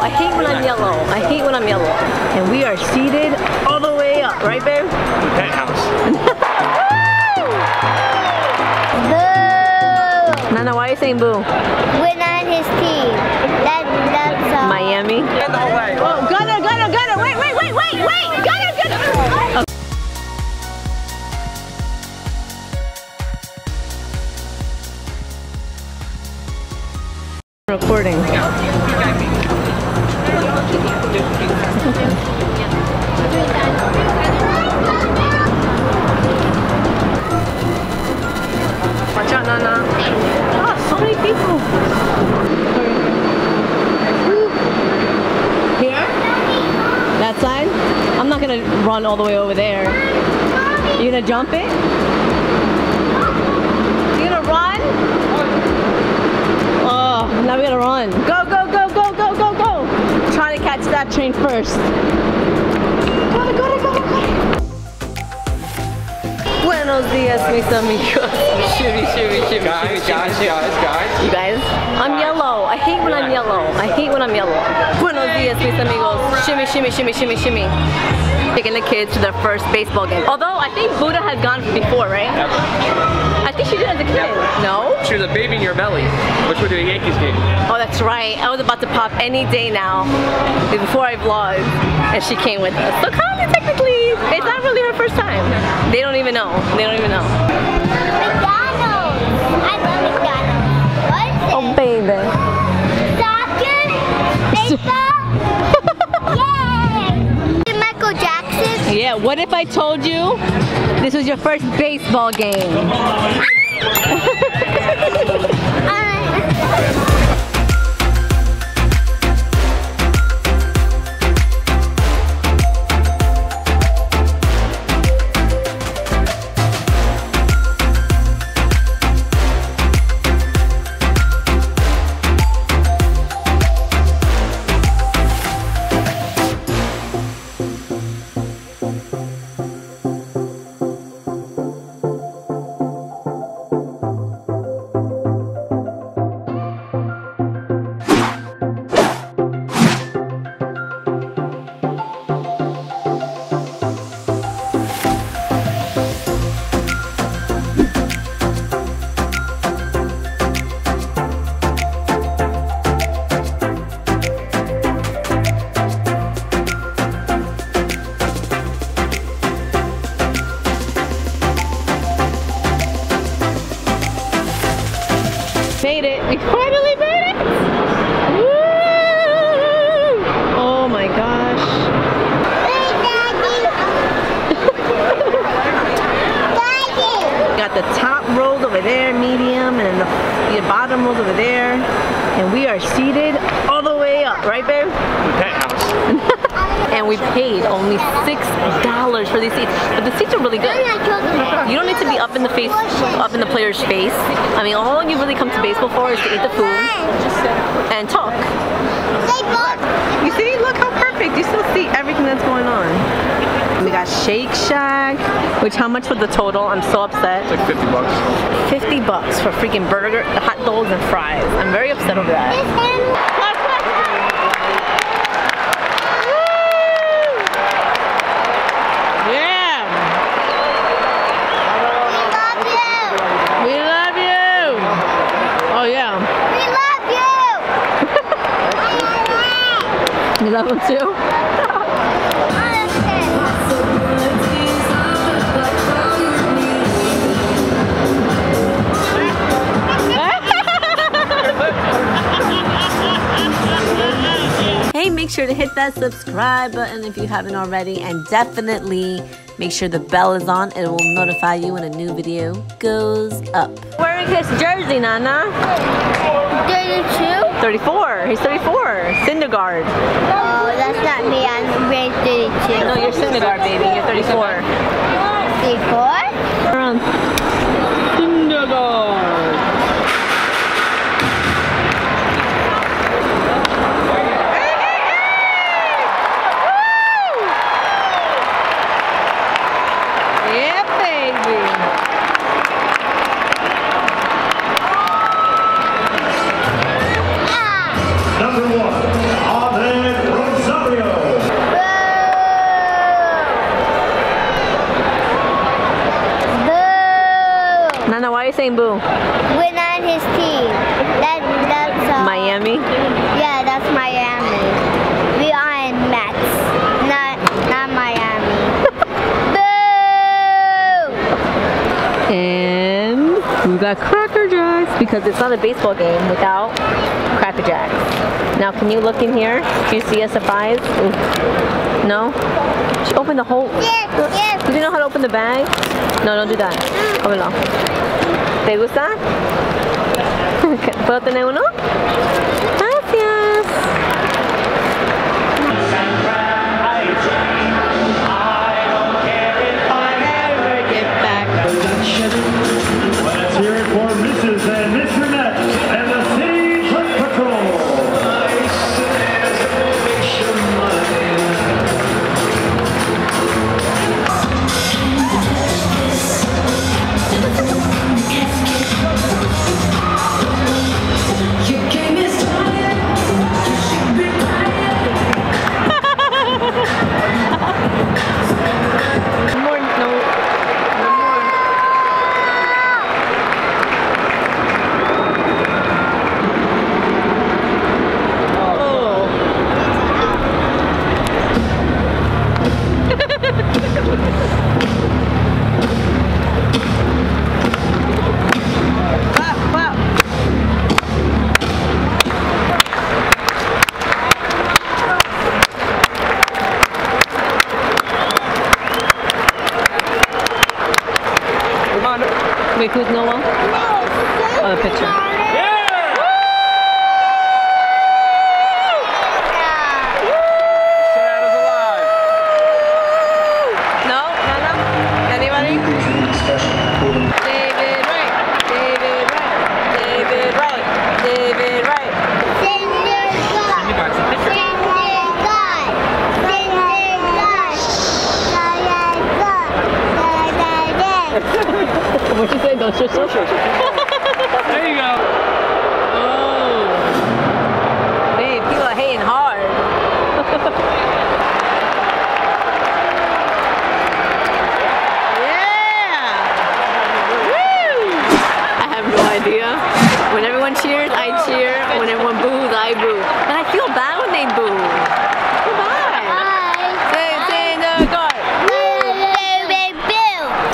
I hate when I'm yellow. I hate when I'm yellow. And we are seated all the way up, right, babe? The Penthouse. Boo! Nana, why are you saying boo? We're not his team. That, that's all. Miami. And the whole way. Oh, Gunner, Gunner, Gunner! Wait, wait, wait, wait, wait! Gunner, Gunner! Recording. Nana. Oh, ah, so many people. Here? That side? I'm not gonna run all the way over there. You gonna jump it? You gonna run? Oh, now we gotta run. Go, go, go, go, go, go, go! Try to catch that train first. Go, go, go, go, go. Buenos dias, mis amigos. Shimmy, shimmy, shimmy, Guys, guys, guys, guys. you guys, I'm yellow. I hate when I'm yellow. I hate when I'm yellow. Buenos dias, mis amigos. Shimmy, shimmy, shimmy, shimmy, shimmy. Taking the kids to their first baseball game. Although I think Buddha had gone before, right? I think she did as a kid. No? She was a baby in your belly. Which we do a Yankees game. Oh, that's right. I was about to pop any day now before I vlogged, and she came with us. So kind of technically, it's not really her first time. They don't even know. They don't even know. McDonald's. I love McDonald's. What is oh, it? Oh, baby. Soccer? Baseball? Yeah, what if I told you this was your first baseball game? Ah, bottom rows over there. And we are seated all the way up, right babe? Penthouse. And we paid only six dollars for these seats. But the seats are really good. You don't need to be up in the face, up in the player's face. I mean, all you really come to baseball for is to eat the food and talk. You see, look how perfect. You still see everything that's going on. We got Shake Shack, which how much was the total? I'm so upset. It's like 50 bucks. 50 bucks for freaking burger, hot dogs and fries. I'm very upset over that. Yeah, We love you. we love you. Oh yeah, We love you. you love them too? sure to hit that subscribe button if you haven't already, and definitely make sure the bell is on. It will notify you when a new video goes up. Wearing his jersey, Nana. 32? 34. He's 34. Syndergaard. Oh, that's not me. I'm 32. No, you're Syndergaard, baby. You're 34. 34? Saying boo? We're not his team. That that's uh, Miami. Yeah, that's Miami. We are in Mets, not not Miami. Boo! And we got Cracker Jacks because it's not a baseball game without Cracker Jacks. Now, can you look in here? Do you see a surprise? Ooh. No? Just open the whole. Yes, yes. Do you know how to open the bag? No, don't do that. Ópelo. ¿Te gusta? ¿Puedo tener uno? Wait, who's Noah? Oh, the picture. What'd you say? Don't? There you go. Oh. Man, people are hating hard. yeah! Woo! I have no idea. When everyone cheers, I cheer. When everyone boos, I boo. And I feel bad when they boo. Goodbye. Say, say the guard.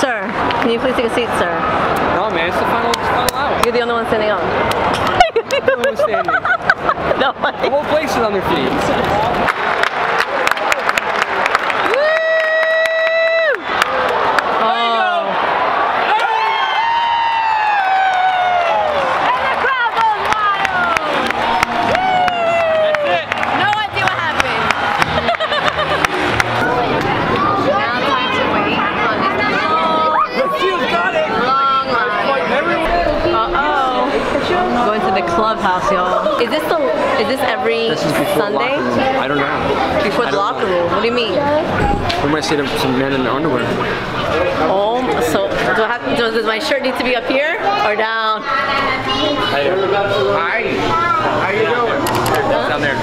Sir, can you please take a seat, sir? No, man, it's the final, it's the final out. You're the only one standing up. No, The whole place is on their feet. Oh. And the crowd goes wild. That's it. No idea what happened. now time to wait on this Steel's got it. long line. Uh-oh. Going to the clubhouse, y'all. Is this the is this every Sunday? I don't know. Before the locker room. What do you mean? We might see some men in their underwear. Oh, so do I have, does my shirt need to be up here or down? Hi. How you doing? Down there.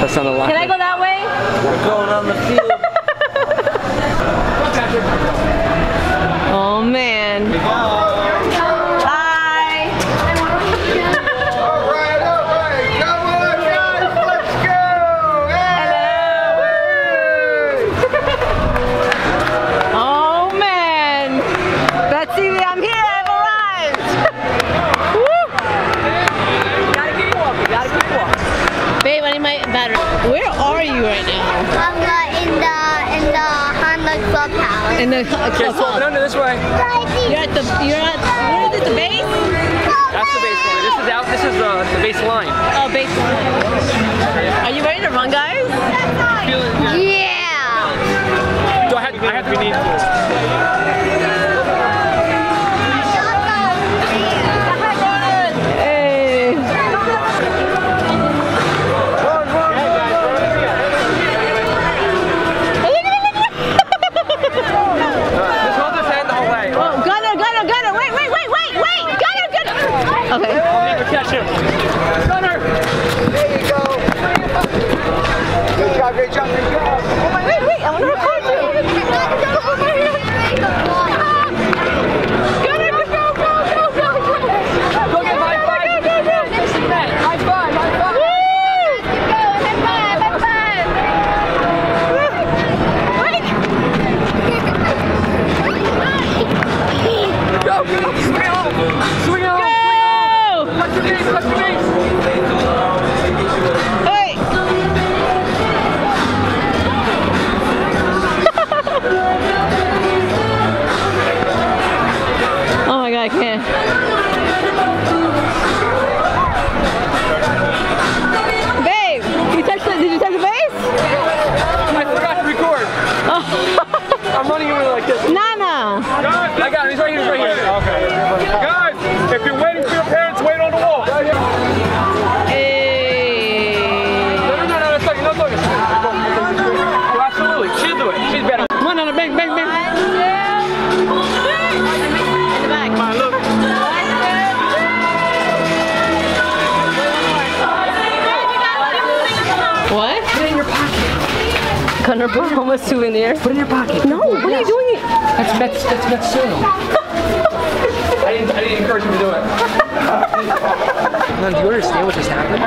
That's on the left. Can I go that way? We're going on the field. Oh man. Betsy, I'm here. I've arrived. Woo. Gotta keep walking. Gotta keep walking. Babe, I need my battery. Where are you right now? I'm uh, in the in the Honda clubhouse. In the Okay, flip it under this way. You're at the. You're at. What is it? The base? That's the baseline. This is out. This is the, the baseline. Oh, base. Are you ready to run, guys? Feeling. Yeah. Do I have, I have to be neat Great job, great job. Wait, wait! I Gunner Bahama souvenir. Put it in your pocket. No, what are you doing? That's Mets, that's Mets soil. I didn't, I didn't encourage you to do it. Now, do you understand what just happened?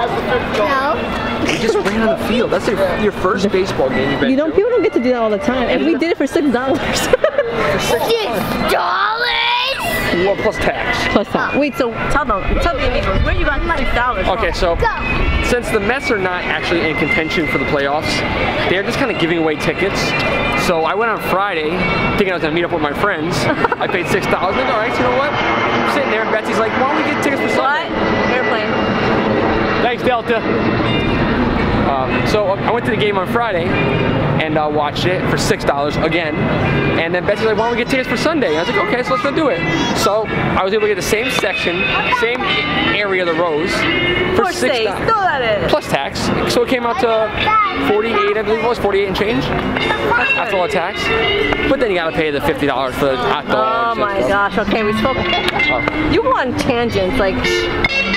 No. You just ran on the field. That's your, your first baseball game you've been You don't. to. People don't get to do that all the time. And we did it for six dollars. Six dollars. Well, plus tax. Plus that. Wait. So tell them. Tell the amigos where you got six dollars. Okay, so Go. since the Mets are not actually in contention for the playoffs, they're just kind of giving away tickets. So I went on Friday thinking I was gonna meet up with my friends. I paid six dollars. Like, all right, you know what? I'm sitting there, and Betsy's like, "Why don't we get tickets for What? Airplane. Thanks, Delta. Um, so I went to the game on Friday and uh, watched it for six dollars again. And then Betsy's like, "Why don't we get tickets for Sunday?" And I was like, "Okay, so let's go do it." So I was able to get the same section, same area of the rows for For six six. dollars Throw that in. plus tax. So it came out to 48, I believe it was 48 and change That's all the tax. But then you gotta pay the $50 for the hot Oh dogs. and my gosh. Okay, we spoke. You go on tangents like,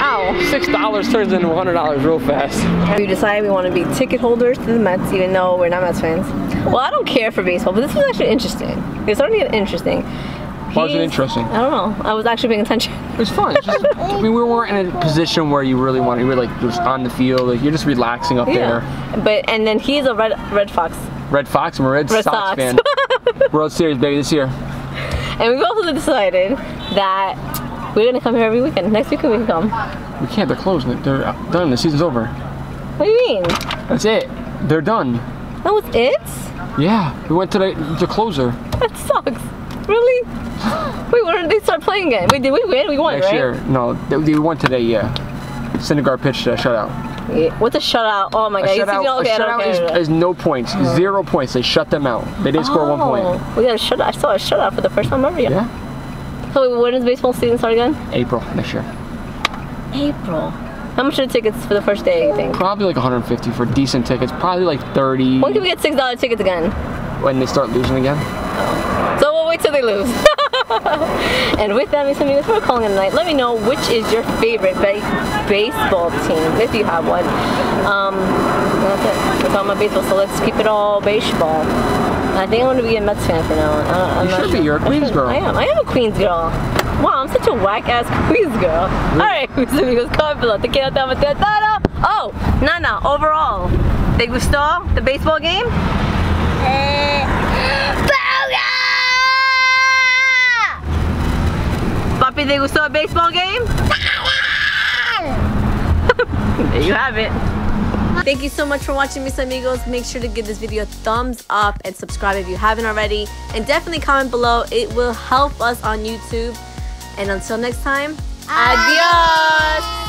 ow. Six dollars turns into $100 real fast. We decided we want to be ticket holders to the Mets, even though we're not Mets fans. Well, I don't care for baseball, but this was actually interesting. It's to interesting. Why was it interesting? I don't know. I was actually paying attention. It was fun. It's just, I mean, we weren't in a position where you really want. You were like just on the field. Like you're just relaxing up Yeah. But and then he's a red Red Fox, there. Red Fox. I'm a Red, Red Sox, Sox. fan. World Series, baby, this year. and we've also decided that we're gonna come here every weekend. Next weekend we can come. We can't. They're closed. They're done. The season's over. What do you mean? That's it. They're done. That was it? Yeah. We went to the, the closer That sucks. Really? Wait, when did they start playing again? Wait, did we win? We won, next right? year. No, they, they won today. Yeah. Syndergaard pitched a shutout. Yeah. What's a shutout? Oh my A god. you shutout, a okay, I shutout is, is no points, zero points. They shut them out. They didn't score one point. Oh, We got a shutout. I saw a shutout for the first time ever. Yeah, So when does baseball season start again? April next year. April. How much are the tickets for the first day, you think? Probably like 150 for decent tickets. Probably like 30 When can we get six dollar tickets again? when they start losing again. So we'll wait till they lose. and with that, Miss Amigos, we're calling it a night. Let me know which is your favorite ba- baseball team, if you have one. Um, that's it. We're talking about baseball, so let's keep it all baseball. I think I'm going to be a Mets fan for now on. I- I'm You should be. sure. You're a Queens girl. I am. I am a Queens girl. Wow, I'm such a whack ass Queens girl. All right, Miss Amigos, comment below. Te quiero tanto, te adoro. Oh, Nana, overall, ¿te gustó the baseball game? Eh. Papi, ¿te gustó el baseball game? there you have it. Thank you so much for watching, mis amigos. Make sure to give this video a thumbs up and subscribe if you haven't already. And definitely comment below. It will help us on YouTube. And until next time, adios! adios!